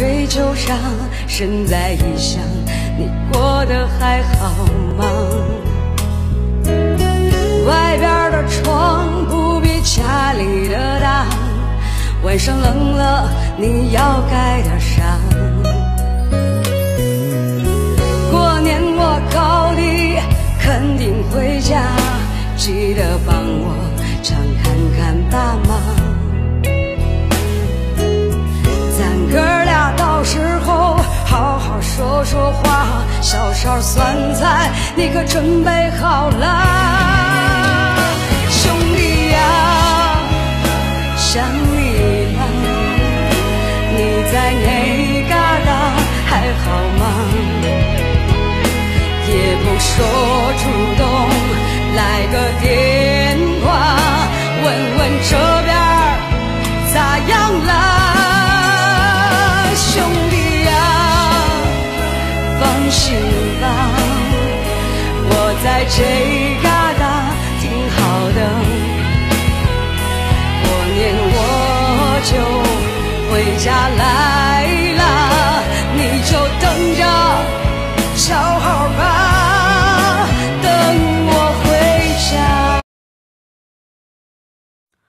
追求上，身在异乡，你过得还好吗？外边的窗不比家里的大，晚上冷了你要盖点上。过年我高低肯定回家，记得帮我常看看爸妈。说说话，小勺酸菜你可准备好了？兄弟呀，想你了，你在哪旮瘩还好吗？也不说主翅膀。我在这旮旯挺好的，过年我就回家来。